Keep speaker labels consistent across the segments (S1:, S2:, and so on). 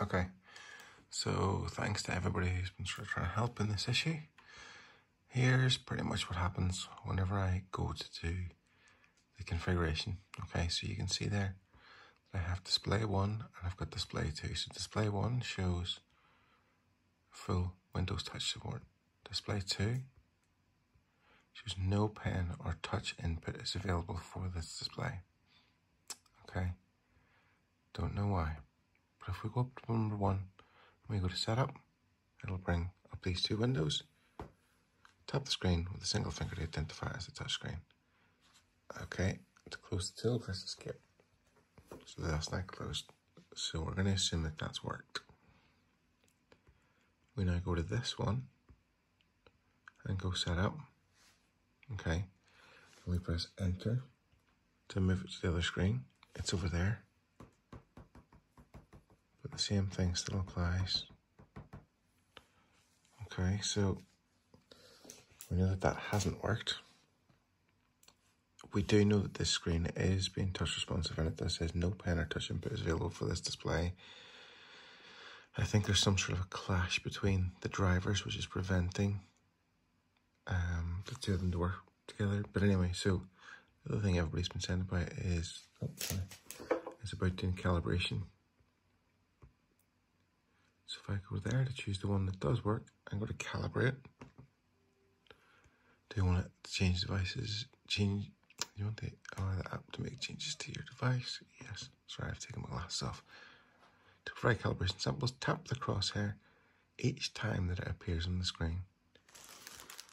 S1: Okay, so thanks to everybody who's been sort of trying to help in this issue. Here's pretty much what happens whenever I go to do the configuration. Okay, so you can see there I have display one and I've got display two. So display one shows full Windows Touch support. Display two shows no pen or touch input is available for this display. Okay, don't know why. But if we go up to number one and we go to setup, it'll bring up these two windows. Tap the screen with a single finger to identify as a touch screen. Okay, to close the tool, press escape. So that's not closed. So we're going to assume that that's worked. We now go to this one and go setup. Okay, and we press enter to move it to the other screen. It's over there. The same thing still applies. Okay, so we know that that hasn't worked. We do know that this screen is being touch responsive and it does says no pen or touch input is available for this display. I think there's some sort of a clash between the drivers which is preventing um, the two of them to work together. But anyway, so the other thing everybody's been saying about is, oh, sorry, is about doing calibration. So if I go there to choose the one that does work, I'm going to calibrate. Do you want to change devices? Change. You want the, oh, the app to make changes to your device? Yes. Sorry, I've taken my glasses off. To provide calibration samples, tap the crosshair each time that it appears on the screen.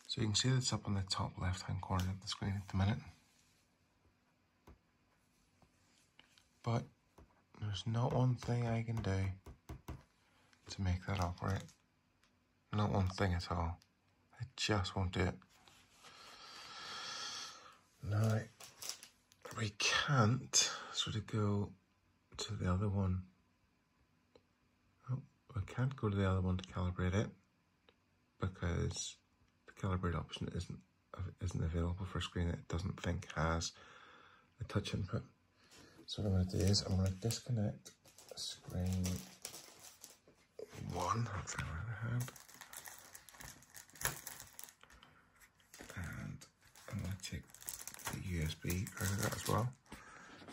S1: So you can see that it's up on the top left hand corner of the screen at the minute. But there's not one thing I can do to make that operate. Not one thing at all. I just won't do it. Now, we can't sort of go to the other one. Oh, we can't go to the other one to calibrate it because the calibrate option isn't isn't available for a screen that it doesn't think has a touch input. So what I'm going to do is I'm going to disconnect screen one. The other hand. And I'm going to take the USB out of that as well.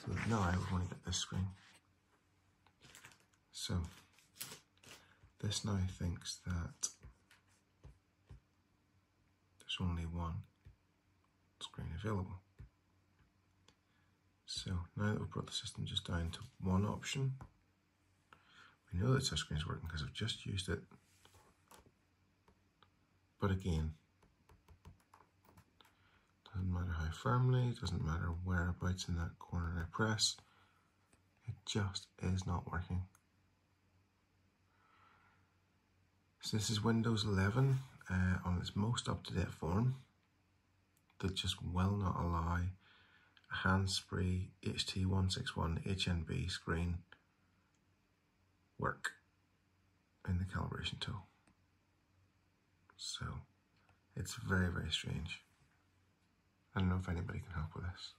S1: So now I would want to get this screen. So this now thinks that there's only one screen available. So now that we've brought the system just down to one option, we know that touchscreen is working because I've just used it. But again, doesn't matter how firmly, doesn't matter whereabouts in that corner I press, it just is not working. So this is Windows 11 uh, on its most up-to-date form that just will not allow a Hannspree HT161 HNB screen work in the calibration tool. So it's very, very strange. I don't know if anybody can help with this.